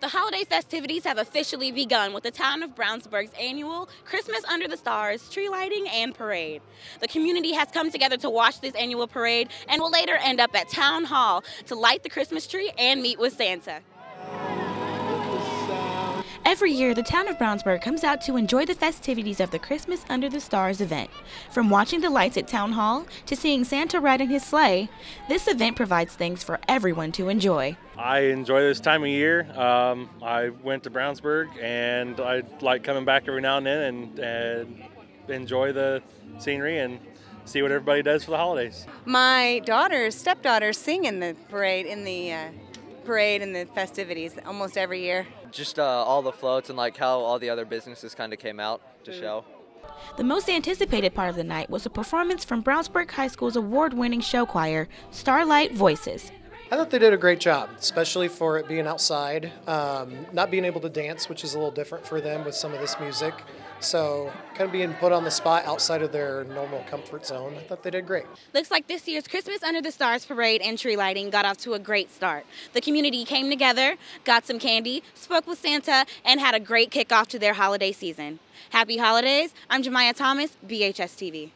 The holiday festivities have officially begun with the town of Brownsburg's annual Christmas Under the Stars tree lighting and parade. The community has come together to watch this annual parade and will later end up at Town Hall to light the Christmas tree and meet with Santa. Every year, the town of Brownsburg comes out to enjoy the festivities of the Christmas Under the Stars event. From watching the lights at Town Hall to seeing Santa ride in his sleigh, this event provides things for everyone to enjoy. I enjoy this time of year. Um, I went to Brownsburg and I like coming back every now and then and, and enjoy the scenery and see what everybody does for the holidays. My daughters, stepdaughters, sing in the parade in the uh, parade and the festivities almost every year. Just uh, all the floats and like how all the other businesses kind of came out to show. The most anticipated part of the night was a performance from Brownsburg High School's award winning show choir, Starlight Voices. I thought they did a great job, especially for it being outside, um, not being able to dance, which is a little different for them with some of this music. So, kind of being put on the spot outside of their normal comfort zone, I thought they did great. Looks like this year's Christmas Under the Stars parade and tree lighting got off to a great start. The community came together, got some candy, spoke with Santa, and had a great kickoff to their holiday season. Happy holidays. I'm Jamiyah Thomas, BHS TV.